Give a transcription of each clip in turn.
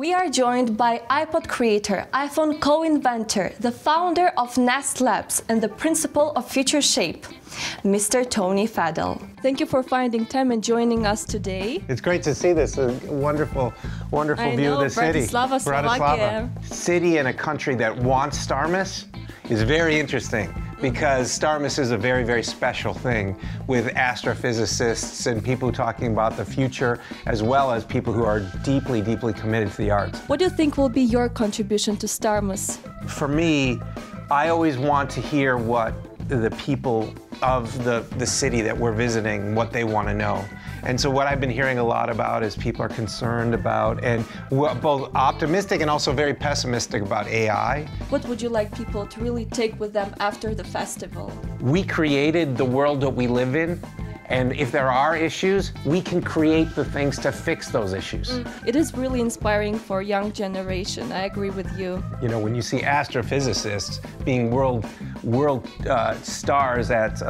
We are joined by iPod creator, iPhone co-inventor, the founder of Nest Labs and the principal of Future Shape, Mr. Tony Fadell. Thank you for finding time and joining us today. It's great to see this a wonderful, wonderful I view know, of the city. Bratislava, Slovakia. City in a country that wants Starmus is very interesting because Starmus is a very, very special thing with astrophysicists and people talking about the future, as well as people who are deeply, deeply committed to the arts. What do you think will be your contribution to Starmus? For me, I always want to hear what the people of the, the city that we're visiting, what they want to know. And so what I've been hearing a lot about is people are concerned about and both optimistic and also very pessimistic about AI. What would you like people to really take with them after the festival? We created the world that we live in and if there are issues, we can create the things to fix those issues. Mm. It is really inspiring for young generation. I agree with you. You know, when you see astrophysicists being world world uh, stars at uh,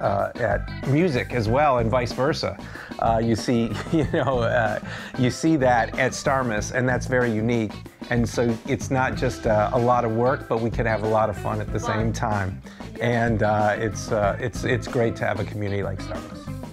uh, at music as well, and vice versa, uh, you see you know uh, you see that at Starmus, and that's very unique. And so it's not just uh, a lot of work, but we can have a lot of fun at the same time. And uh, it's, uh, it's, it's great to have a community like Starmus.